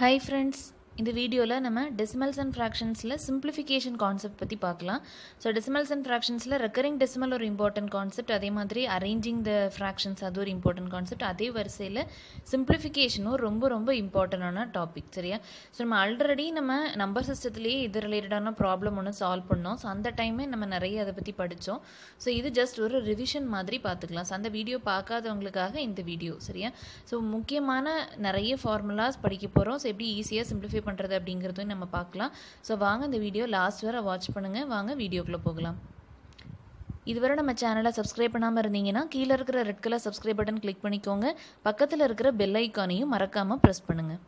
Hi friends இந்த வீடியோவில் நம்ம டெசிமல்ஸ் அண்ட் ஃப்ராக்ஷன்ஸில் சிம்பிளிஃபிகேஷன் கான்செப்ட் பற்றி பார்க்கலாம். ஸோ டெசிமல்ஸ் அண்ட் ஃப்ராக்ஷன்ஸில் ரெக்கரிங் டெசிமல் ஒரு இம்பார்ட்டன்ட் கான்செப்ட் அதே மாதிரி அரேஞ்சிங் த ஃப்ராக்ஷன்ஸ் அது ஒரு இம்பார்ட்டன்ட் கான்செப்ட் அதே வரிசையில் சிம்பிளிஃபிகேஷனும் ரொம்ப ரொம்ப இம்பார்ட்டண்டான டாபிக் சரியா? ஸோ நம்ம ஆல்ரெடி நம்ம நம்பர் சிஸ்டத்துலேயே இது ரிலேட்டடான ப்ராப்ளம் ஒன்று சால்வ் பண்ணோம். ஸோ அந்த டைமே நம்ம நிறைய அதை பற்றி படித்தோம் ஸோ இது ஜஸ்ட் ஒரு ரிவிஷன் மாதிரி பார்த்துக்கலாம். ஸோ அந்த வீடியோ பார்க்காதவங்களுக்காக இந்த வீடியோ சரியா? ஸோ முக்கியமான நிறைய ஃபார்முலாஸ் படிக்க போகிறோம் ஸோ எப்படி ஈஸியாக சிம்பிளிஃபை பண்ணுறது அப்படிங்கிறதையும் நம்ம பார்க்கலாம். ஸோ வாங்க இந்த வீடியோ லாஸ்ட் வரை வாட்ச் பண்ணுங்கள் வாங்க வீடியோக்குள்ளே போகலாம். இதுவரை நம்ம சேனலை சப்ஸ்கிரைப் பண்ணாமல் இருந்தீங்கன்னா கீழே இருக்கிற red colour subscribe button click பண்ணிக்கோங்க. பக்கத்தில் இருக்கிற பெல் ஐக்கானையும் மறக்காமல் ப்ரெஸ் பண்ணுங்கள்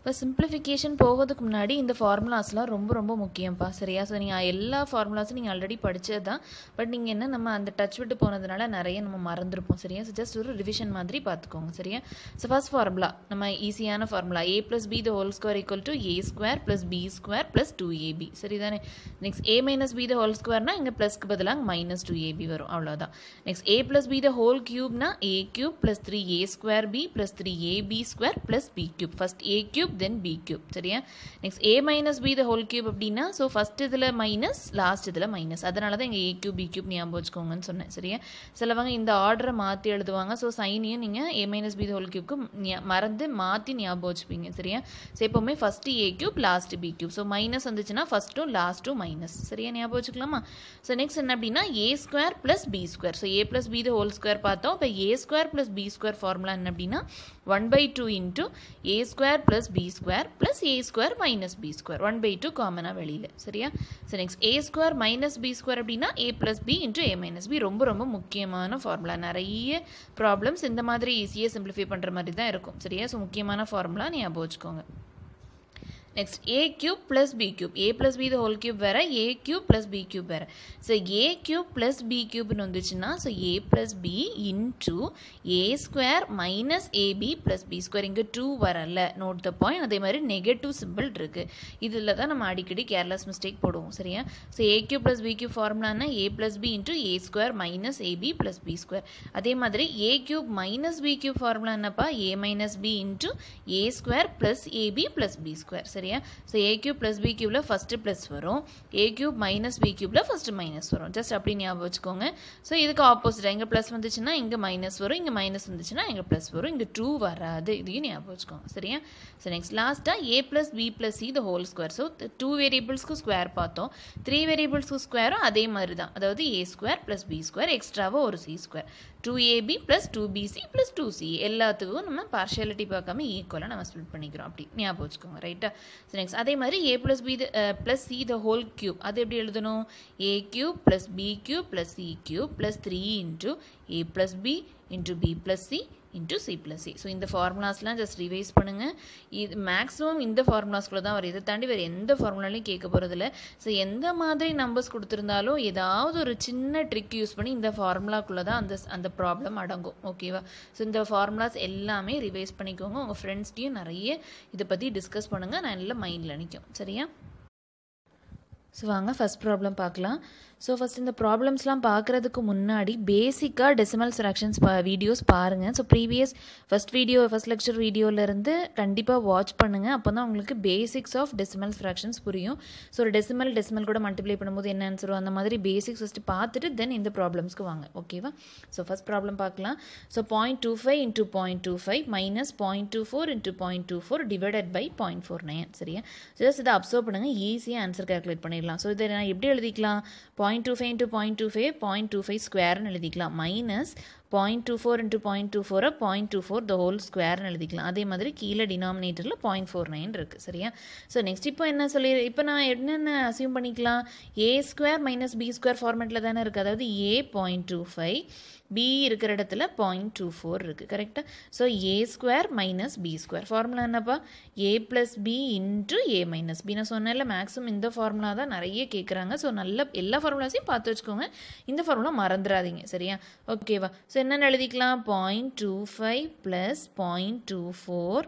இப்போ சிம்பிளிஃபிகேஷன் போகிறதுக்கு முன்னாடி இந்த ஃபார்முலாஸ்லாம் ரொம்ப ரொம்ப முக்கியம்ப்பா சரியா? ஸோ நீங்கள் எல்லா ஃபார்முலாஸும் நீங்கள் ஆல்ரெடி படித்தது தான் பட் நீங்கள் என்ன நம்ம அந்த டச் விட்டு போனதுனால நிறைய நம்ம மறந்துருப்போம் சரியா? ஸோ ஜஸ்ட் ஒரு ரிவிஷன் மாதிரி பார்த்துக்கோங்க சரியா? ஸோ ஃபஸ்ட் ஃபார்முலா நம்ம ஈஸியான formula A plus B the whole square equal to A square plus B square plus two AB சரிதானே? Next A minus B the whole ஸ்கொயர்னா இங்கே ப்ளஸ்க்கு பதிலாக மைனஸ் டூ ஏபி வரும். அவ்வளோதான் next A plus B the whole க்யூப்னா A cube plus three A square B plus three A B square plus B cube first A cube then B cube சரியா? Next A minus B the whole cube அப்படின்னா so first இதில் minus last இதில் minus அதனால தான் இங்கே a cube B cube ஞாபகம் வச்சுக்கோங்கன்னு சொன்னேன். சரியா? சிலவங்க இந்த ஆர்டரை மாற்றி எழுதுவாங்க. ஸோ சைனையும் நீங்கள் A minus B the whole கியூப்க்கு மறந்து மாற்றி ஞாபகம் வச்சுப்பீங்க. சரியா? ஸோ எப்போவுமே first A cube last B cube so minus வந்துச்சுன்னா ஃபஸ்ட்டும் லாஸ்ட்டும் மைனஸ் சரியா? ஞாபகம் வச்சுக்கலாமா? ஸோ நெக்ஸ்ட் என்ன அப்படின்னா A square plus B square so A plus B the whole square பார்த்தோம். இப்போ A square plus B square formula என்ன அப்படின்னா one by two into A square plus B B square plus A square minus B square one by two காமனாக வெளியில். சரியா? So next A square minus B square அப்படின்னா A plus B into A minus B ரொம்ப ரொம்ப முக்கியமான formula நிறைய problems இந்த மாதிரி ஈஸியாக சிம்பிளிஃபை பண்ணுற மாதிரி தான் இருக்கும். சரியா? ஸோ முக்கியமான ஃபார்முலா ஞாபகம் வச்சுக்கோங்க. Next A cube plus B cube A plus B the whole cube வேறு A cube plus B cube வேறு so A cube plus B க்யூப்னு வந்துச்சுன்னா so A plus B into A square minus AB plus B square இங்கே two வரல note the point அதே மாதிரி negative simple இருக்குது இதில் தான் நம்ம அடிக்கடி கேர்லெஸ் மிஸ்டேக் போடுவோம் சரியா so A cube plus B cube ஃபார்முலானா A plus B into A square minus AB plus B square அதே மாதிரி A cube minus B cube formula என்னப்பா A minus B into A square plus AB plus B square சரி சரியா? So A cube plus B கியூபில் first plus வரும். A cube minus B கியூபில் first minus வரும். Just அப்படி ஞாபகம் வச்சுக்கோங்க. So இதுக்கு ஆப்போசிட்டாக இங்கே ப்ளஸ் வந்துச்சுன்னா இங்கே மைனஸ் வரும். இங்கே மைனஸ் வந்துச்சுன்னா இங்கே ப்ளஸ் வரும். இங்கே டூ வராது. இதையும் ஞாபகம் வச்சுக்கோங்க. சரியா? ஸோ நெக்ஸ்ட் லாஸ்ட்டாக A plus B plus C the whole square so two வேரியபிள்ஸ்க்கு square பார்த்தோம். த்ரீ வேரியபிள்ஸ்க்கு ஸ்கொயரும் அதே மாதிரி தான் அதாவது A square plus B square எக்ஸ்ட்ராவாக ஒரு C square two AB plus two BC plus two C எல்லாத்துக்கும் நம்ம பார்ஷியாலிட்டி பார்க்காம ஈக்குவலாக நம்ம ஸ்ப்ளிட் பண்ணிக்கிறோம். அப்படி ஞாபகம் வச்சுக்கோங்க ரைட்டா ஸோ நெக்ஸ்ட் அதே மாதிரி A plus B plus C the whole cube அது எப்படி எழுதணும்? A cube plus B cube plus C cube plus three into A plus B into B plus C into C plus C so இந்த ஃபார்முலாஸ்லாம் just revise பண்ணுங்கள் இது maximum இந்த ஃபார்முலாஸ்குள்ளே தான் வரும். இதை தாண்டி வேறு எந்த ஃபார்முலாலையும் கேட்க போகிறதில்ல ஸோ எந்த மாதிரி நம்பர்ஸ் கொடுத்துருந்தாலும் ஏதாவது ஒரு சின்ன ட்ரிக் யூஸ் பண்ணி இந்த ஃபார்முலாக்குள்ளே தான் அந்த அந்த ப்ராப்ளம் அடங்கும். ஓகேவா ஸோ இந்த ஃபார்முலாஸ் எல்லாமே ரிவைஸ் பண்ணிக்கோங்க. உங்கள் ஃப்ரெண்ட்ஸ்டையும் நிறைய இதை பற்றி டிஸ்கஸ் பண்ணுங்கள் நான் எல்லாம் மைண்டில் நிற்கும் சரியா? ஸோ வாங்க ஃபஸ்ட் ப்ராப்ளம் பார்க்கலாம். ஸோ ஃபஸ்ட் இந்த ப்ராப்ளம்ஸ்லாம் பார்க்குறதுக்கு முன்னாடி பேசிக்காக டெசிமல் ஃப்ராக்ஷன்ஸ் பா வீடியோஸ் பாருங்கள் so previous first video first lecture வீடியோலேருந்து கண்டிப்பாக வாட்ச் பண்ணுங்கள் அப்போ தான் உங்களுக்கு பேசிக்ஸ் ஆஃப் டெசிமல் ஃப்ராக்ஷன்ஸ் புரியும். ஸோ ஒரு டெசிமல் டெசிமல் கூட மல்டிப்ளை பண்ணும்போது என்ன ஆன்சர் அந்த மாதிரி பேசிக்ஸ் ஃபஸ்ட்டு பார்த்துட்டு தென் இந்த ப்ராப்ளம்ஸ்க்கு வாங்க. ஓகேவா ஸோ ஃபஸ்ட் ப்ராப்ளம் பார்க்கலாம். So point two five into point two five minus point two four into point two four divided by point four nine சரியா? ஸோ ஜஸ்ட் இதை அப்சர்வ் பண்ணுங்கள் ஈஸியாக ஆன்சர் கால்குலேட் பண்ணிடலாம். ஸோ இதை நான் எப்படி எழுதிக்கலாம்? Point two five into point two five point two five ஸ்கொயர்னு எழுதிக்கலாம். Minus point two four into point two ஃபோரை point two four the whole ஸ்கொயர்னு எழுதிக்கலாம். அதே மாதிரி கீழே டினாமினேட்டரில் பாயிண்ட் ஃபோர் நைன் இருக்குது சரியா? ஸோ நெக்ஸ்ட் இப்போ என்ன சொல்லி இப்போ நான் என்னென்ன அசியூம் பண்ணிக்கலாம்? A square minus B square ஃபார்மேட்டில் தானே இருக்குது அதாவது A point two five B இருக்கிற இடத்துல பாயிண்ட் டூ ஃபோர் இருக்குது கரெக்டாக so A square minus B square formula என்னப்பா? A plus B into A minus B நான் சொன்னேன்ல மேக்ஸிமம் இந்த ஃபார்முலா தான் நிறைய கேட்குறாங்க ஸோ நல்ல எல்லா ஃபார்முலாஸையும் பார்த்து வச்சுக்கோங்க. இந்த ஃபார்முலா மறந்துடாதீங்க சரியா? ஓகேவா ஸோ என்னென்னு எழுதிக்கலாம்? Point two five plus point two four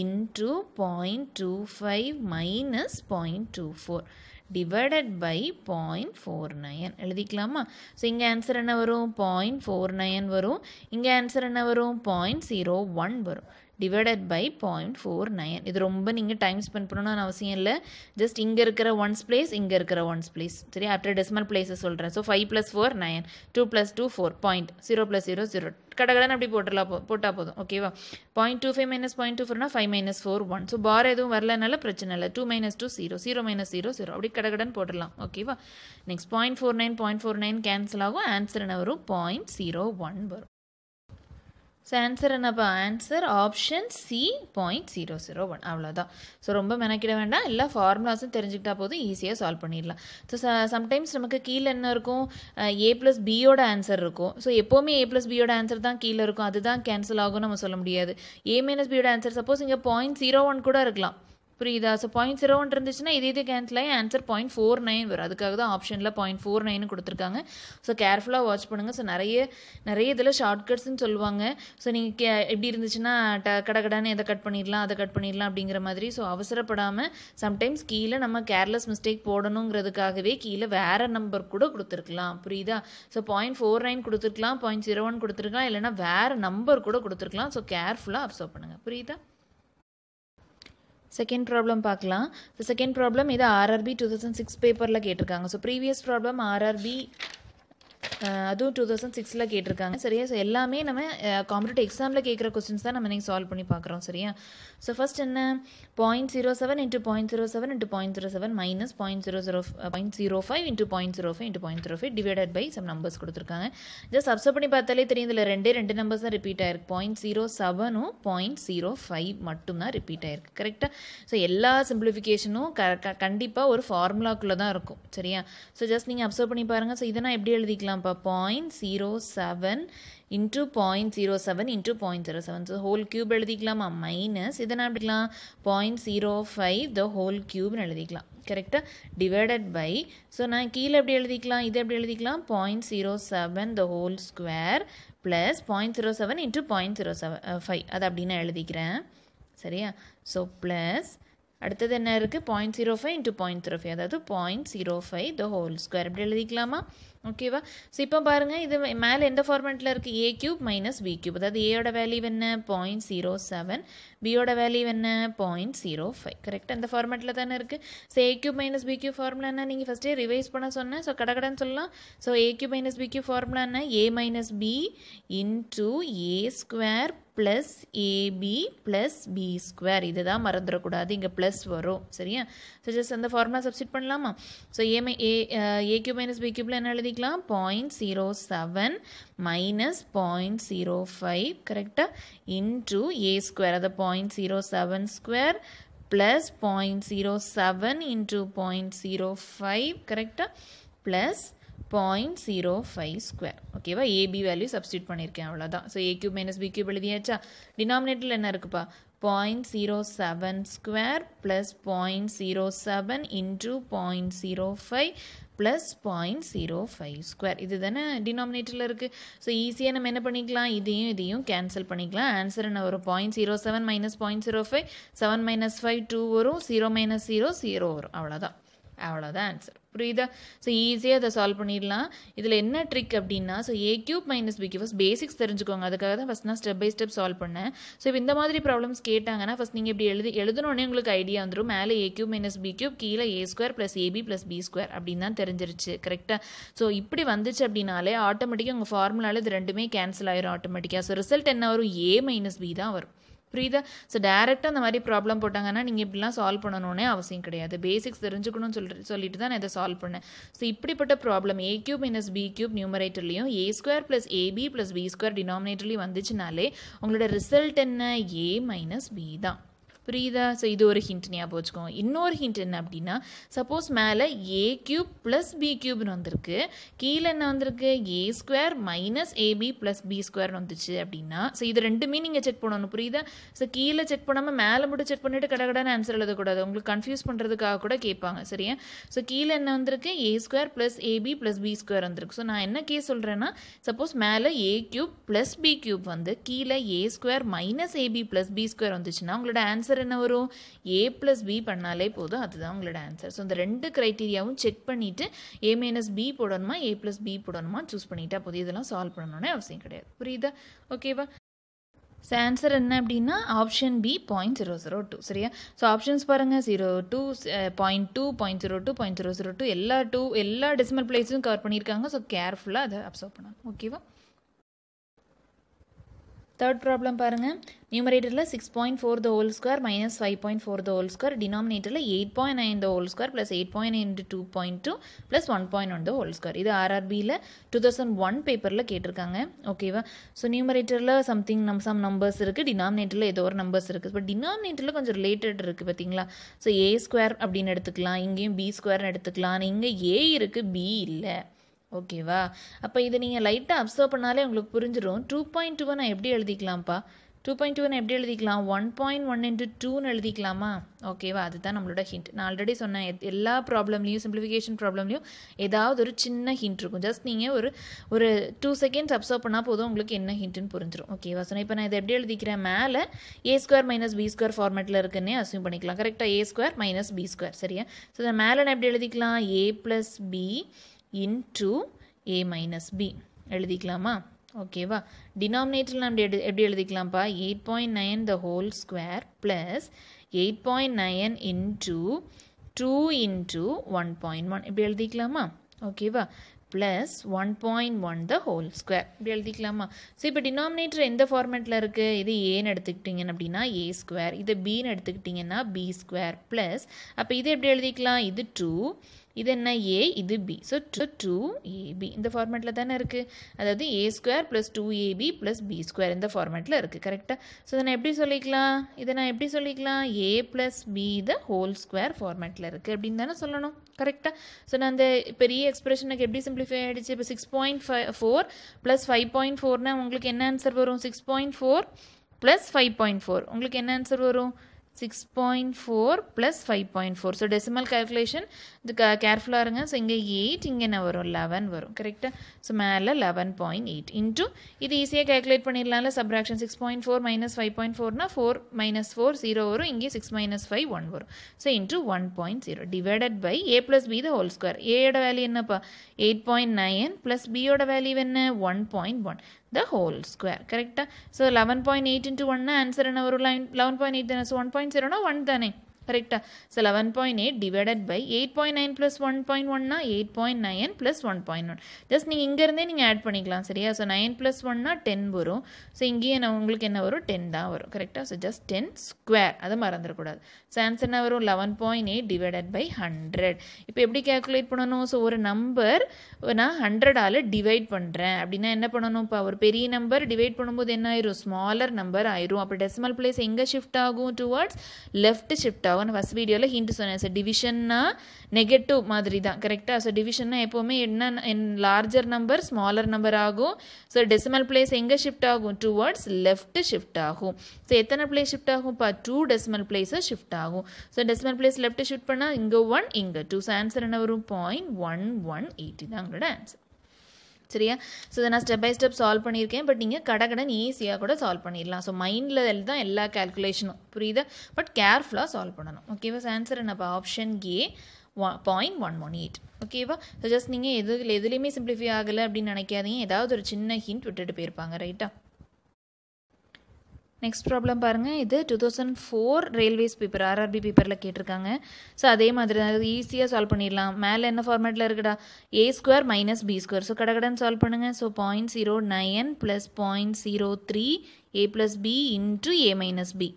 into point two five minus point two four divided by point four nine எழுதிக்கலாமா? So இங்கே ஆன்சர் என்ன வரும்? பாயிண்ட் ஃபோர் நயன் வரும். இங்கே ஆன்சர் என்ன வரும்? பாயிண்ட் ஜீரோ ஒன் வரும். Divided by point four nine இது ரொம்ப நீங்கள் டைம் ஸ்பெண்ட் பண்ணணும்னு அவசியம் இல்லை. ஜஸ்ட் இங்கே இருக்கிற ஒன்ஸ் பிளேஸ் இங்கே இருக்கிற ஒன்ஸ் பிளேஸ் சரி ஆஃப்டர் டெசிமல் பிளேஸை சொல்கிறேன் so five plus four nine two plus two four point zero plus zero zero கடகடன்னு அப்படி போட்டுடலாம் போ போட்டால் போதும். ஓகேவா point two five minus point two ஃபோர்னா five minus four one so பார் எதுவும் வரலனால பிரச்சனை இல்லை. Two minus two zero zero minus zero zero அப்படி கடகடன்னு போட்டுடலாம். ஓகேவா next point four nine point four nine cancel ஆகும். ஆன்சர் என்ன வரும்? பாயிண்ட் ஜீரோ ஒன் வரும். ஸோ ஆன்சர் என்னப்பா answer option C point zero zero one அவ்வளோதான் ஸோ ரொம்ப மெனக்கிட வேண்டாம். எல்லா ஃபார்முலாஸும் தெரிஞ்சுக்கிட்டா போதும். ஈஸியாக சால்வ் பண்ணிடலாம். ஸோ சம்டைம்ஸ் நமக்கு கீழே என்ன இருக்கும்? ஏ ப்ளஸ் பியோட ஆன்சர் இருக்கும். ஸோ எப்போவுமே ஏ ப்ளஸ் பியோட ஆன்சர் தான் கீழே இருக்கும். அதுதான் கேன்சல் ஆகும் நம்ம சொல்ல முடியாது. ஏ மைனஸ் பியோட ஆன்சர் சப்போஸ் இங்கே பாயிண்ட் ஜீரோ ஒன் கூட இருக்கலாம். புரியுதா? ஸோ பாயிண்ட் ஜீரோ ஒன் இருந்துச்சுன்னா இது இது கேன்சல் ஆகி ஆன்சர் பாயிண்ட் ஃபோர் நைன் வரும். அதுக்காக தான் ஆப்ஷனில் பாயிண்ட் ஃபோர் நைன் கொடுத்துருக்காங்க. ஸோ கேர்ஃபுல்லாக வாட்ச் பண்ணுங்கள் ஸோ நிறைய நிறைய இதில் ஷார்ட்கட்ஸ்ன்னு சொல்லுவாங்க. ஸோ நீங்கள் கே எப்படி இருந்துச்சுன்னா ட கடகடான்னு எதை கட் பண்ணிடலாம் அதை கட் பண்ணிடலாம் அப்படிங்கிற மாதிரி. ஸோ அவசரப்படாமல் சம்டைம்ஸ் கீழே நம்ம கேர்லெஸ் மிஸ்டேக் போடணுங்கிறதுக்காகவே கீழே வேறு நம்பர் கூட கொடுத்துருக்கலாம். புரியுதா? ஸோ பாயிண்ட் ஃபோர் நைன் கொடுத்துருக்கலாம் பாயிண்ட் ஜீரோ ஒன் கொடுத்துருக்கலாம் இல்லைனா வேறு நம்பர் கூட கொடுத்துருக்கலாம். ஸோ கேர்ஃபுல்லாக அப்சர்வ் பண்ணுங்கள் புரியுதா? செகண்ட் ப்ராப்ளம் பார்க்கலாம். செகண்ட் ப்ராப்ளம் இது ஆர்ஆர்பி டூ தௌசண்ட் சிக்ஸ் பேப்பரில் கேட்டிருக்காங்க. ஸோ ப்ரீவியஸ் ப்ராப்ளம் ஆர்ஆர்பி அதுவும் டூ தௌசண்ட் சிக்ஸில் கேட்டிருக்காங்க. சரியா? ஸோ எல்லாமே நம்ம காம்படிட்டிவ் எக்ஸாமில் கேட்குற கொஸ்டின்ஸ் தான் நம்ம இன்றைக்கி சால்வ் பண்ணி பார்க்குறோம். சரியா? ஸோ ஃபஸ்ட் என்ன? Point zero seven into point zero seven into point zero seven minus point zero zero point zero five into point zero five into point zero five divided by some numbers கொடுத்துருக்காங்க. Just observe பண்ணி பார்த்தாலே தெரியும். இதில் ரெண்டே ரெண்டு numbers தான் repeat ஆயிருக்கு. Point zero செவனும் பாயிண்ட் ஜீரோ ஃபைவ் மட்டும்தான் ரிப்பீட் ஆயிருக்கு. கரெக்டாக ஸோ எல்லா சிம்பிளிஃபிகேஷனும் க கண்டிப்பாக ஒரு ஃபார்முலாக்குள்ளே தான் இருக்கும். சரியா? ஸோ ஜஸ்ட் நீங்கள் அப்சர்வ் பண்ணி பாருங்கள் ஸோ இதை நான் எப்படி எழுதிக்கலாம்ப்பா point zero seven into point zero seven into point zero seven so whole cube எழுதிக்கலாமா மைனஸ் இதை நான் எப்படிக்கலாம் point zero five the whole கியூப்னு எழுதிக்கலாம் கரெக்டாக டிவைடட் பை ஸோ நான் கீழே எப்படி எழுதிக்கலாம் இது எப்படி எழுதிக்கலாம் point zero seven the whole square plus point zero seven into point zero seven five அது நான் எழுதிக்கிறேன் சரியா ஸோ ப்ளஸ் அடுத்தது என்ன இருக்குது point zero five into point zero five அதாவது point zero five the whole square எப்படி எழுதிக்கலாமா ஓகேவா ஸோ இப்போ பாருங்கள் இது மேலே எந்த ஃபார்மேட்டில் இருக்குது A cube minus B cube அதாவது ஏயோட வேல்யூ என்ன? பாயிண்ட் ஜீரோ செவன் பியோட வேல்யூ என்ன? பாயிண்ட் ஜீரோ ஃபைவ் கரெக்டாக இந்த ஃபார்மேட்டில் தானே இருக்குது so A cube minus B cube ஃபார்முலானா நீங்கள் ஃபஸ்ட்டே ரிவைஸ் பண்ண சொன்னேன் ஸோ கடகடன்னு சொல்லலாம். So A cube minus B cube ஃபார்முலானா A minus B into A square plus AB plus B square இதுதான் மறந்துடக்கூடாது. இங்கே ப்ளஸ் வரும். சரியா? ஸோ ஜஸ்ட் அந்த ஃபார்முலா சப்ஸ்டிட் பண்ணலாமா? So A A A cube minus B கியூப்ல என்ன எழுதிக்கலாம் point zero seven minus point zero five கரெக்டாக இன்டூ ஏ ஸ்கொயர் அதை point zero seven square plus point zero seven into point zero five கரெக்டாக plus point zero five square ஓகேவா AB value substitute பண்ணியிருக்கேன் அவ்வளோதான் so A cube minus B cube எழுதியாச்சா? டினாமினேட்டரில் என்ன இருக்குப்பா? Point zero seven square plus point zero seven into point zero five plus point zero five square இது தானே டினாமினேட்டரில் இருக்குது ஸோ ஈஸியாக நம்ம என்ன பண்ணிக்கலாம்? இதையும் இதையும் கேன்சல் பண்ணிக்கலாம். ஆன்சர் என்ன வரும்? Point zero seven minus point zero five seven minus five two வரும். ஜீரோ மைனஸ் ஜீரோ ஜீரோ வரும். அவ்வளோதான் அவ்வளோதான் ஆன்சர் புரியுதா? ஸோ ஈஸியாக அதை சால்வ் பண்ணிடலாம். இதில் என்ன ட்ரிக் அப்படின்னா so A cube minus B cube first basics தெரிஞ்சுக்கோங்க. அதுக்காக தான் ஃபஸ்ட் நான் ஸ்டெப் பை ஸ்டெப் சால்வ் பண்ணேன். ஸோ இப்போ இந்த மாதிரி ப்ராப்ளம்ஸ் கேட்டாங்கன்னா ஃபஸ்ட் நீங்கள் இப்படி எழுதி எழுதணுன்னே உங்களுக்கு ஐடியா வந்துடும் மேலே A cube minus B cube கீழே A square plus AB plus B square அப்படின்னு தான் தெரிஞ்சிருச்சு. கரெக்டாக ஸோ இப்படி வந்துச்சு அப்படின்னாலே ஆட்டோமேட்டிக்காக உங்கள் ஃபார்முலாவில் இது ரெண்டுமே கேன்சல் ஆயிரும் ஆட்டோமேட்டிக்காக ஸோ ரிசல்ட் என்ன வரும்? ஏ மைனஸ் பி தான் வரும். புரியுதா? ஸோ டேரெக்டாக அந்த மாதிரி ப்ராப்ளம் போட்டாங்கன்னா நீங்கள் இப்படிலாம் சால்வ் பண்ணணுன்னே அவசியம் கிடையாது. பேசிக்ஸ் தெரிஞ்சுக்கணும்னு சொல்லிட்டு சொல்லிட்டு தான் நான் இதை சால்வ் பண்ணேன். ஸோ இப்படிப்பட்ட problem A cube minus B cube நியூமரேட்டர்லையும் A square plus AB plus B square டினாமினேட்டர்லையும் வந்துச்சுனாலே உங்களோட ரிசல்ட் என்ன? ஏ மைனஸ் பி தான். புரியுதா? ஸோ இது ஒரு ஹிண்ட் ஞாபகம் வச்சுக்கோங்க. இன்னொரு ஹிண்ட் என்ன அப்படின்னா சப்போஸ் மேலே ஏ கியூப் ப்ளஸ் பி கியூப்னு வந்திருக்கு. கீழே என்ன வந்திருக்கு? A square minus AB plus B ஸ்கொயர்னு வந்துச்சு அப்படின்னா ஸோ இது ரெண்டுமே நீங்கள் செக் பண்ணணும். புரியுதா? ஸோ கீழே செக் பண்ணாமல் மேலே மட்டும் செக் பண்ணிட்டு கடகடான ஆன்சர் எழுதக்கூடாது. உங்களுக்கு கன்ஃபியூஸ் பண்ணுறதுக்காக கூட கேட்பாங்க. சரியா? ஸோ கீழே என்ன வந்திருக்கு? A square plus AB plus B square வந்திருக்கு. ஸோ நான் என்ன கேஸ் சொல்கிறேன்னா சப்போஸ் மேலே A cube plus B cube வந்து கீழே A square minus AB plus B square வந்துச்சுன்னா உங்களோட ஆன்சர் ஆன்சர் என்ன வரும்? ஏ ப்ளஸ் பி பண்ணாலே போதும். அதுதான் உங்களோட ஆன்சர் ஸோ இந்த ரெண்டு க்ரைட்டீரியாவும் செக் பண்ணிவிட்டு ஏ மைனஸ் பி போடணுமா? ஏ ப்ளஸ் பி போடணுமா? சூஸ் பண்ணிட்டா போதும். இதெல்லாம் சால்வ் பண்ணணும்னே அவசியம் கிடையாது. புரியுதா? ஓகேவா ஸோ ஆன்சர் என்ன அப்படின்னா option B point zero zero two சரியா? ஸோ ஆப்ஷன்ஸ் பாருங்கள் zero two point two point zero two point zero zero two எல்லா டூ எல்லா டெசிமல் பிளேஸும் கவர் பண்ணியிருக்காங்க. ஸோ கேர்ஃபுல்லாக அதை அப்சர்வ் பண்ணணும். ஓகேவா தேர்ட் ப்ராப்ளம் பாருங்கள் நியூமரேட்டரில் six point four the whole square minus five point four the whole square டினாமினேட்டரில் eight point nine the whole square plus eight point into two point two plus one point one the whole square இது ஆர்ஆர்பியில் two thousand one பேப்பரில் கேட்டிருக்காங்க. ஓகேவா so நியூமரேட்டரில் something நம் some numbers இருக்குது டினாமினேட்டரில் ஏதோ ஒரு நம்பர்ஸ் இருக்குது பட் டினாமினேட்டரில் கொஞ்சம் ரிலேட்டட் இருக்குது பார்த்தீங்களா? ஸோ ஏ ஸ்கொயர் அப்படின்னு எடுத்துக்கலாம். இங்கேயும் பி ஸ்கொயர்னு எடுத்துக்கலாம். இங்கே ஏ இருக்குது பி இல்லை. ஓகேவா? அப்போ இதை நீங்கள் லைட்டாக அப்சர்வ் பண்ணாலே உங்களுக்கு புரிஞ்சிடும் டூ பாயிண்ட் டூவை நான் எப்படி எழுதிக்கலாம்ப்பா? டூ பாயிண்ட் டூ எப்படி எழுதிக்கலாம்? ஒன் பாயிண்ட் ஒன் இன்ட்டு டூன்னு எழுதிக்கலாமா? ஓகேவா? அதுதான் நம்மளோட ஹிண்ட் நான் ஆல்ரெடி சொன்னேன். எத்- எல்லா ப்ராப்ளம்லையும் சிம்பிளிஃபிகேஷன் ப்ராப்ளம்லையும் ஏதாவது ஒரு சின்ன ஹிண்ட் இருக்கும். ஜஸ்ட் நீங்கள் ஒரு ஒரு டூ செகண்ட்ஸ் அப்சர்வ் பண்ணால் போதும் உங்களுக்கு என்ன ஹிண்ட்னு புரிஞ்சிடும் ஓகேவா? சொன்னேன் இப்போ நான் இதை எப்படி எழுதிக்கிறேன்? மேலே A square minus B square ஃபார்மேட்டில் இருக்குன்னே அசியூம் பண்ணிக்கலாம். கரெக்டாக A square minus B square சரியா? ஸோ மேலே நான் எப்படி எழுதிக்கலாம்? A plus B into A minus B எழுதிக்கலாமா? ஓகேவா டினாமினேட்டரில் நம்ம எடு எப்படி எழுதிக்கலாம்ப்பா? Eight point nine the whole square plus eight point nine into two into one point one இப்படி எழுதிக்கலாமா? ஓகேவா plus one point one the whole square இப்படி எழுதிக்கலாமா? ஸோ இப்போ டினாமினேட்டர் எந்த ஃபார்மேட்டில் இருக்குது இது ஏன்னு எடுத்துக்கிட்டிங்கன்னு அப்படின்னா ஏ ஸ்கொயர் இது பின்னு எடுத்துக்கிட்டிங்கன்னா பி ஸ்கொயர் ப்ளஸ் அப்போ இது எப்படி எழுதிக்கலாம்? இது டூ இது என்ன? ஏ இது B so two two AB இந்த ஃபார்மேட்டில் தானே இருக்குது அதாவது A square plus two AB plus B square இந்த ஃபார்மேட்டில் இருக்குது கரெக்டாக ஸோ இதை நான் எப்படி சொல்லிக்கலாம்? இதை நான் எப்படி சொல்லிக்கலாம்? A plus B the whole square ஃபார்மேட்டில் இருக்குது அப்படின்னு தானே சொல்லணும் கரெக்டாக ஸோ நான் அந்த பெரிய எக்ஸ்பிரஷனுக்கு எப்படி சிம்பிளிஃபை ஆகிடுச்சு இப்போ six point five four plus five point ஃபோர்னா உங்களுக்கு என்ன ஆன்சர் வரும்? Six point four plus five point four உங்களுக்கு என்ன ஆன்சர் வரும்? 6.4 plus 5.4. So, decimal calculation, இது careful ஆருங்க, so இங்க 8, இங்க என்ன வரும் 11 வரும், correct? So, மேல 11.8 into, இது easy calculate பண்ணிரலால, subtraction 6.4 minus 5.4 நா 4 minus 4, 0 வரும், இங்க 6 minus 5, 1 வரும். So, into 1.0 divided by a plus b the whole square. a யோட value என்னப்பா? 8.9 plus b யோட value என்ன? 1.1. the whole square correct? So 11.8 into 1 na answer enna line 11.8 so 1.0 na 1 thane கரெக்டாக so eleven point eight divided by eight point nine plus one point ஒன்னா eight point nine plus one point one just நீங்கள் இங்கேருந்தே நீங்கள் add பண்ணிக்கலாம் சரியா? So nine plus ஒன்னா ten வரும். So இங்கேயே நான் உங்களுக்கு என்ன வரும்? டென் தான் வரும். கரெக்டாக ஸோ ஜஸ்ட் டென் ஸ்கொயர் அதை மறந்துடக்கூடாது. ஸோ ஆன்சர் என்ன வரும்? Eleven point eight divided by hundred இப்போ எப்படி கேல்குலேட் பண்ணணும்? ஸோ ஒரு நம்பர் நான் ஹண்ட்ரடால் டிவைட் பண்ணுறேன் அப்படின்னா என்ன பண்ணணும்? இப்போ ஒரு பெரிய நம்பர் டிவைட் பண்ணும்போது என்ன ஆயிரும்? ஸ்மாலர் நம்பர் ஆயிரும். அப்போ டெசிமல் பிளேஸ் எங்கே ஷிஃப்ட் ஆகும்? டுவர்ட்ஸ் லெஃப்ட் ஷிஃப்ட் ஆகும் நான் ஃபஸ்ட் வீடியோவில் ஹிண்ட் சொன்னேன். சார் டிவிஷன்னா நெகட்டிவ் மாதிரி தான் கரெக்டாக ஸோ டிவிஷன்னா எப்போவுமே என்ன லார்ஜர் நம்பர் ஸ்மாலர் நம்பர் ஆகும். ஸோ டெசிமல் பிளேஸ் எங்கே ஷிஃப்ட் ஆகும்? டுவர்ட்ஸ் லெஃப்ட் ஷிஃப்ட் ஆகும். ஸோ எத்தனை பிளேஸ் ஷிஃப்ட் ஆகும் இப்போ டூ டெசிமல் பிளேஸை ஷிஃப்ட் ஆகும். So decimal place left shift பண்ணால் இங்கே ஒன் இங்கே டூ ஸோ ஆன்சர் என்ன வரும்? பாயிண்ட் ஒன் ஒன் எயிட்டி தான் உங்களோட ஆன்சர் சரியா ஸோ இதை நான் ஸ்டெப் பை ஸ்டெப் சால்வ் பண்ணியிருக்கேன். பட் நீங்கள் கடகடன் ஈஸியாக கூட சால்வ் பண்ணிடலாம். ஸோ மைண்டில் தான் எல்லா கேல்குலேஷனும் புரியுதா? பட் கேர்ஃபுல்லாக சால்வ் பண்ணணும். ஓகேவா ஆன்சர் என்னப்பா? Option A point one one eight ஓகேவா ஸோ ஜஸ்ட் நீங்கள் எது எதுலேயுமே சிம்பிளிஃபை ஆகலை அப்படின்னு நினைக்காதீங்க. ஏதாவது ஒரு சின்ன ஹிண்ட் விட்டுட்டு போயிருப்பாங்க. ரைட்டா நெக்ஸ்ட் ப்ராப்ளம் பாருங்கள் இது two thousand four railways paper RRB பேப்பரில் கேட்டிருக்காங்க. ஸோ அதே மாதிரி தான். அது ஈஸியாக சால்வ் பண்ணிடலாம். மேலே என்ன ஃபார்மேட்டில் இருக்குடா? A square minus B square so கடகடன் சால்வ் பண்ணுங்கள் so point zero nine plus point zero three A plus B into A minus B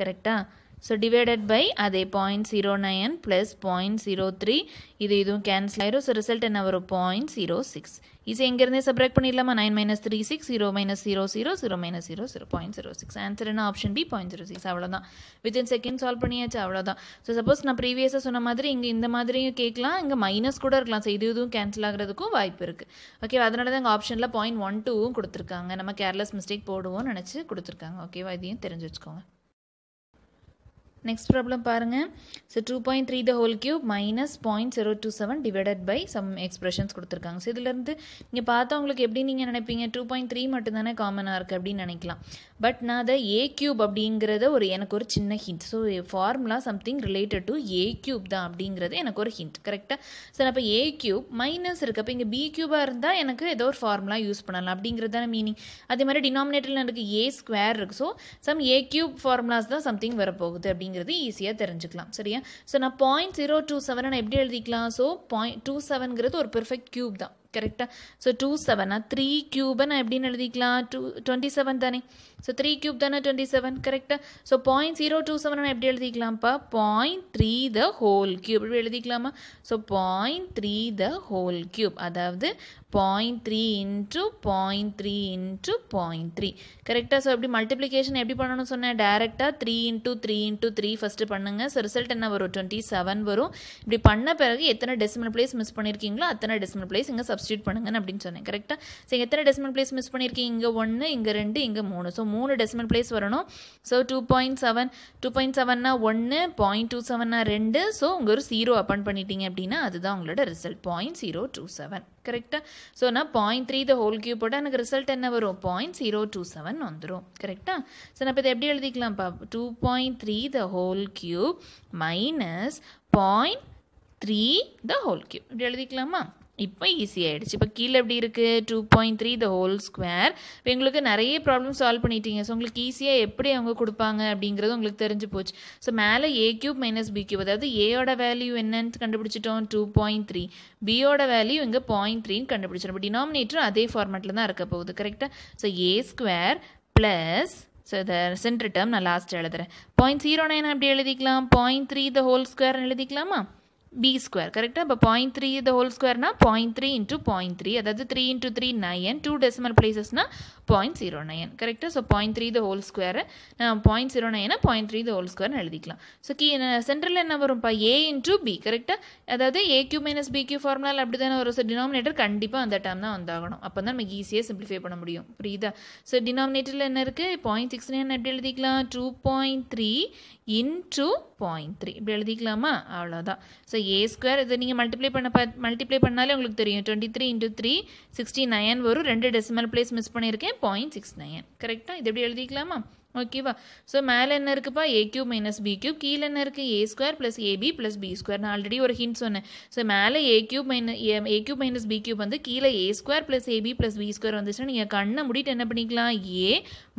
கரெக்டாக ஸோ டிவைடட் பை அதே point zero nine plus point zero three இது இதுவும் cancel ஆயிரும். So result என்ன வரும்? Point zero six இது எங்கேருந்தே subtract பண்ணிடலாமா? Nine minus three six zero minus zero zero zero minus zero zero point zero six answer என்ன? Option B point zero six அவ்வளோதான் வித்தின் செகண்ட் சால்வ் பண்ணியாச்சு. அவ்வளோதான் ஸோ சப்போஸ் நான் ப்ரீவியஸாக சொன்ன மாதிரி இங்கே இந்த மாதிரியும் கேட்கலாம். இங்கே மைனஸ் கூட இருக்கலாம். ஸோ இது இதுவும் கேன்சல் ஆகிறதுக்கும் வாய்ப்பு இருக்குது ஓகே அதனால தான் இங்கே ஆப்ஷனில் பாயிண்ட் ஒன் டூவும் கொடுத்துருக்காங்க. நம்ம கேர்லெஸ் மிஸ்டேக் போடுவோம்னு நினச்சி கொடுத்துருக்காங்க. ஓகேவா இதையும் தெரிஞ்சு வச்சுக்கோங்க. நெக்ஸ்ட் ப்ராப்ளம் பாருங்கள் so two point three the whole cube minus point zero two seven divided by some expressions கொடுத்துருக்காங்க. ஸோ இதுலேருந்து இங்கே பார்த்தா உங்களுக்கு எப்படி நீங்கள் நினைப்பீங்க? டூ பாயிண்ட் த்ரீ மட்டும்தானே காமனாக இருக்குது அப்படின்னு நினைக்கலாம். பட் நான் அதை ஏ கியூப் அப்படிங்கிறத ஒரு எனக்கு ஒரு சின்ன hint so formula something related to A cube தான் அப்படிங்கிறது எனக்கு ஒரு ஹிண்ட் கரெக்டாக ஸோ நான் இப்போ ஏ கியூப் மைனஸ் இருக்குது அப்போ இங்கே பி கியூபாக இருந்தால் எனக்கு ஏதோ ஒரு ஃபார்முலா யூஸ் பண்ணலாம் அப்படிங்கிறது தானே மீனிங் அதே மாதிரி டினாமினேட்டரில் எனக்கு ஏ ஸ்கொயர் இருக்குது so some A cube formulas தான் சம்திங் வரப்போகுது அப்படிங்கிறது ஈஸியாக தெரிஞ்சுக்கலாம். சரியா? ஸோ நான் பாயிண்ட் ஜீரோ டூ செவனை நான் எப்படி எழுதிக்கலாம்? ஸோ பாயிண்ட் டூ செவன்கிறது ஒரு பெர்ஃபெக்ட் கியூப் தான். கரெக்டாக ஸோ டூ செவனா த்ரீ க்யூபை நான் எப்படின்னு எழுதிக்கலாம்? டூ டுவெண்ட்டி செவன் தானே? ஸோ த்ரீ க்யூப் தானே? டுவெண்ட்டி செவன் கரெக்டாக so point zero two seven நான் எப்படி எழுதிக்கலாம்ப்பா? Point three the whole cube எப்படி எழுதிக்கலாமா? So point three the whole cube அதாவது point three into point three into point three கரெக்டாக so எப்படி multiplication எப்படி பண்ணணும்னு சொன்னேன்? டேரெக்டாக three into three into three first பண்ணுங்கள் ஸோ ரிசல்ட் என்ன வரும்? டுவெண்ட்டி செவன் வரும். இப்படி பண்ண பிறகு எத்தனை டெசிமல் பிளேஸ் மிஸ் பண்ணியிருக்கீங்களோ அத்தனை டெசிமல் பிளேஸ் இங்கே சப்ஸ்டியூட் பண்ணுங்கன்னு அப்படின்னு சொன்னேன். கரெக்டாக ஸோ எத்தனை டெசிமல் பிளேஸ் மிஸ் பண்ணியிருக்கீங்க இங்கே ஒன்று இங்கே ரெண்டு இங்கே மூணு. ஸோ மூணு டெசிமல் பிளேஸ் வரணும். So two point seven two point செவன்னா ஒன்று பாயிண்ட் டூ செவன்னா ரெண்டு. ஸோ உங்கள் ஒரு ஜீரோ அப்பன் பண்ணிட்டீங்க அப்படின்னா அதுதான் உங்களோட result point zero two seven கரெக்டாக ஸோ நான் point three the whole cube போட்டால் எனக்கு ரிசல்ட் என்ன வரும்? பாயிண்ட் ஜீரோ டூ செவன் வந்துடும் கரெக்டாக ஸோ நான் இப்போ இதை எப்படி எழுதிக்கலாம்ப்பா? Two point three the whole cube minus point three the whole cube இப்படி எழுதிக்கலாமா? இப்போ ஈஸியாகிடுச்சு இப்போ கீழே எப்படி இருக்குது two point three the whole square இப்போ எங்களுக்கு நிறைய ப்ராப்ளம் சால்வ் பண்ணிட்டீங்க. ஸோ உங்களுக்கு ஈஸியாக எப்படி அவங்க கொடுப்பாங்க அப்படிங்கிறது உங்களுக்கு தெரிஞ்சு போச்சு. ஸோ மேலே A cube minus B cube அதாவது ஏயோட வேல்யூ என்னன்னு கண்டுபிடிச்சிட்டோம். டூ பாயிண்ட் த்ரீ பியோட வேல்யூ இங்கே பாயிண்ட் த்ரீன்னு கண்டுபிடிச்சிடும் இப்போ டினாமினேட்டரும் அதே ஃபார்மேட்டில் தான் இருக்க போகுது. கரெக்டாக so A square plus so இதை சென்ட்ரு டேர்ம் நான் லாஸ்ட் எழுதுறேன். பாயிண்ட் ஜீரோ நைன் அப்படி எழுதிக்கலாம். Point three the whole square எழுதிக்கலாமா? B square கரெக்டாக இப்போ point three the whole ஸ்கொயர்னா point three into point three அதாவது three into three nine two decimal பிளேசஸ்னால் point zero nine கரெக்டாக so point three the whole ஸ்கொயரை நான் point zero நைனை point three the whole ஸ்கொயர்னு எழுதிக்கலாம். So key சென்டரில் என்ன வரும்ப்பா? A into B கரெக்டாக அதாவது A cube minus B cube ஃபார்முலாவில் அப்படி தானே வரும். ஸோ டினாமினேட்டர் கண்டிப்பாக அந்த டேர்ம் தான் வந்தாகணும். அப்போ தான் நமக்கு ஈஸியாக சிம்பிளிஃபை பண்ண முடியும். புரியுதா? ஸோ டினாமினேட்டரில் என்ன இருக்குது பாயிண்ட் சிக்ஸ் நைன் எப்படி எழுதிக்கலாம். Two point three into point three இப்படி எழுதிக்கலாமா? அவ்வளோதான் ஸோ ஏ ஸ்கொயர் இதை நீங்கள் மல்டிப்ளை பண்ண ப மல்டிப்ளை பண்ணாலே உங்களுக்கு தெரியும். Twenty three into three sixty nine வரும். ரெண்டு டெசிமல் பிளேஸ் மிஸ் பண்ணியிருக்கேன். Point six nine? கரெக்டாக இது எப்படி எழுதிக்கலாமா? ஓகேவா ஸோ மேலே என்ன இருக்குப்பா? A cube minus B cube கீழே என்ன இருக்குது A square plus AB plus B square நான் ஆல்ரெடி ஒரு ஹிண்ட் சொன்னேன். ஸோ மேலே A cube minus A cube minus B cube வந்து கீழே A square plus AB plus B square வந்துச்சுன்னா நீங்கள் கண்ணை முடிட்டு என்ன பண்ணிக்கலாம்? ஏ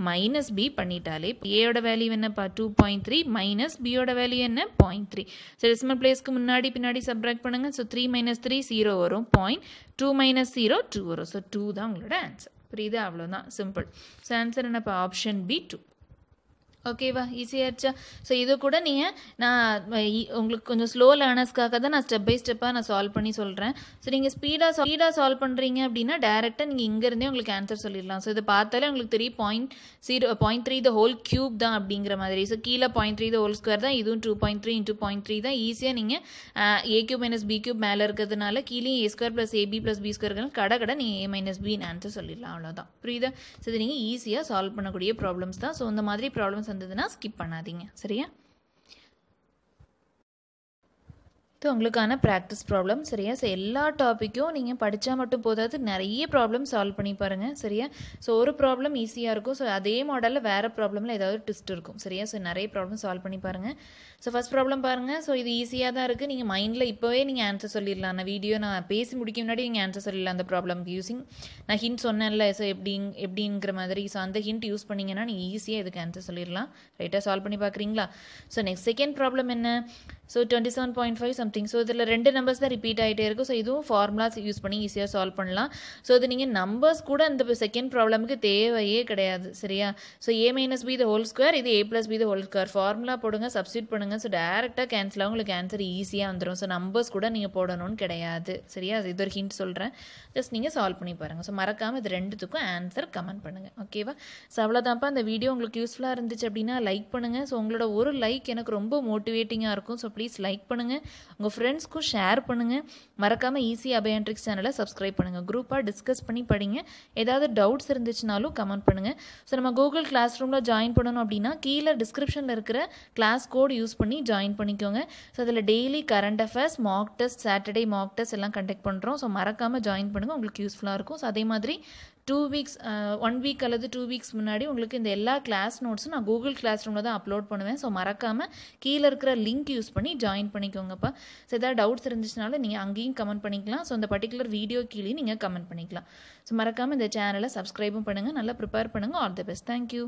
மைனஸ் பி பண்ணிட்டாலே ஏயோட வேல்யூ என்னப்பா? டூ பாயிண்ட் த்ரீ மைனஸ் பியோட வேல்யூ என்ன? பாயிண்ட் த்ரீ ஸோ டெசிமல் பிளேஸ்க்கு முன்னாடி பின்னாடி சப்ராக்ட் பண்ணுங்கள் so three minus three zero வரும். Point two minus zero two வரும். ஸோ டூ தான் உங்களோட ஆன்சர் புரியுது? அவ்வளோதான் சிம்பிள் ஸோ ஆன்சர் என்னப்பா ஆப்ஷன் பி டூ ஓகேவா ஈஸியாகிடுச்சா ஸோ இது கூட நீங்கள் நான் இ- உங்களுக்கு கொஞ்சம் ஸ்லோ லேர்னர்ஸ்க்காக தான் நான் ஸ்டெப் பை ஸ்டெப்பாக நான் சால்வ் பண்ணி சொல்கிறேன் ஸோ நீங்கள் ஸ்பீடாக ஸ்பீடாக சால்வ் பண்ணுறீங்க அப்படின்னா டேரெக்டாக நீங்கள் இங்கேருந்தே உங்களுக்கு ஆன்சர் சொல்லிடலாம். ஸோ இதை பார்த்தாலே உங்களுக்கு three point zero point three the whole cube தான் அப்படிங்கிற மாதிரி. ஸோ கீழே point three the whole square தான் இதுவும் two point three into point three தான். ஈஸியாக நீங்கள் A cube minus B cube மேலே இருக்கிறதுனால கீழே A square plus AB plus B square கடை கடை நீங்கள் ஏ மைனஸ் பின்னு ஆன்சர் சொல்லிடலாம். அவ்வளோதான் புரியுதா? ஸோ இது நீங்கள் ஈஸியாக சால்வ் பண்ணக்கூடிய ப்ராப்ளம்ஸ் தான். ஸோ இந்த மாதிரி ப்ராப்ளம்ஸ் வந்ததுன்னா ஸ்கிப் பண்ணாதீங்க. சரியா? இது உங்களுக்கான ப்ராக்டிஸ் ப்ராப்ளம் சரியா? ஸோ எல்லா டாப்பிக்கும் நீங்கள் படித்தா மட்டும் போதாது நிறைய ப்ராப்ளம் சால்வ் பண்ணி பாருங்கள் சரியா? ஸோ ஒரு ப்ராப்ளம் ஈஸியாக இருக்கும். ஸோ அதே மாடலில் வேறு ப்ராப்ளமில் ஏதாவது ட்விஸ்ட் இருக்கும் சரியா? ஸோ நிறைய ப்ராப்ளம் சால்வ் பண்ணி பாருங்கள் ஸோ ஃபஸ்ட் ப்ராப்ளம் பாருங்கள் ஸோ இது ஈஸியாக தான் இருக்குது நீங்கள் மைண்டில் இப்போவே நீங்கள் ஆன்சர் சொல்லிடலாம். நான் வீடியோ நான் பேசி முடிக்க முன்னாடி நீங்கள் ஆன்சர் சொல்லிடலாம் அந்த ப்ராப்ளம்க்கு யூஸிங் நான் ஹிண்ட் சொன்னேன்ல ஸோ எப்படி எப்படிங்கிற மாதிரி. ஸோ அந்த ஹிண்ட் யூஸ் பண்ணிங்கன்னா நீங்கள் ஈஸியாக இதுக்கு ஆன்சர் சொல்லிடலாம். ரைட்டாக சால்வ் பண்ணி பார்க்குறீங்களா ஸோ நெக்ஸ்ட் செகண்ட் ப்ராப்ளம் என்ன? So twenty seven point five something so இதில் ரெண்டு நம்பர்ஸ் தான் ரிப்பீட் ஆகிட்டே இருக்கும் ஸோ இதுவும் ஃபார்முலாஸ் யூஸ் பண்ணி ஈஸியாக சால்வ் பண்ணலாம். ஸோ இது நீங்கள் நம்பர்ஸ் கூட அந்த செகண்ட் ப்ராப்ளமுக்கு தேவையே கிடையாது. சரியா? So A minus B the whole square இது A plus B the whole square formula போடுங்க சப்ஸ்டியூட் பண்ணுங்கள் ஸோ டேரெக்டாக கேன்சல் ஆகும். உங்களுக்கு ஆன்சர் ஈஸியாக வந்துடும் ஸோ நம்பர்ஸ் கூட நீங்கள் போடணும்னு கிடையாது. சரியா? அது இது ஒரு ஹிண்ட் சொல்கிறேன் ஜஸ்ட் நீங்கள் சால்வ் பண்ணி பாருங்கள் ஸோ மறக்காமல் இது ரெண்டுத்துக்கும் ஆன்சர் கமெண்ட் பண்ணுங்கள் ஓகேவா ஸோ அவ்வளோதான்ப்பா அந்த வீடியோ உங்களுக்கு யூஸ்ஃபுல்லாக இருந்துச்சு அப்படின்னா லைக் பண்ணுங்கள் ஸோ உங்களோட ஒரு லைக் எனக்கு ரொம்ப மோட்டிவேட்டிங்காக இருக்கும். ஸோ ப்ளீஸ் ப்ளீஸ் லைக் பண்ணுங்கள் உங்கள் ஃப்ரெண்ட்ஸ்க்கும் ஷேர் பண்ணுங்கள் மறக்காமல் ஈஸி அபயான்ட்ரிக்ஸ் சேனலை சப்ஸ்கிரைப் பண்ணுங்கள் குரூப்பாக டிஸ்கஸ் பண்ணி படிங்க. ஏதாவது டவுட்ஸ் இருந்துச்சுனாலும் கமெண்ட் பண்ணுங்கள் ஸோ நம்ம கூகுள் கிளாஸ் ரூமில் ஜாயின் பண்ணணும் அப்படின்னா கீழே டிஸ்கிரிப்ஷனில் இருக்கிற கிளாஸ் கோட் யூஸ் பண்ணி ஜாயின் பண்ணிக்கோங்க. ஸோ அதில் daily current affairs mock test Saturday mock test எல்லாம் கண்டக்ட் பண்ணுறோம் ஸோ மறக்காமல் ஜாயின் பண்ணுங்கள் உங்களுக்கு யூஸ்ஃபுல்லாக இருக்கும். ஸோ அதே மாதிரி டூ வீக்ஸ் ஒன் வீக் அல்லது டூ வீக்ஸ் முன்னாடி உங்களுக்கு இந்த எல்லா கிளாஸ் நோட்ஸும் நான் கூகுள் கிளாஸ் ரூமில் தான் அப்லோட் பண்ணுவேன். ஸோ மறக்காமல் கீழே இருக்கிற லிங்க் யூஸ் பண்ணி ஜாயின் பண்ணிக்கோங்கப்பா. ஸோ ஏதாவது டவுட்ஸ் இருந்துச்சுனாலும் நீங்கள் அங்கேயும் கமெண்ட் பண்ணிக்கலாம். ஸோ அந்த பர்டிகுலர் வீடியோ கீழே நீங்கள் கமெண்ட் பண்ணிக்கலாம். ஸோ மறக்காமல் இந்த சேனலை சப்ஸ்கிரைபும் பண்ணுங்கள் நல்லா ப்ரிப்பேர் பண்ணுங்கள் ஆல் தி பெஸ்ட் தேங்க்யூ